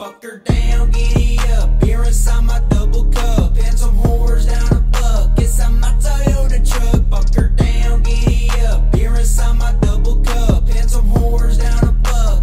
Buck her down, get it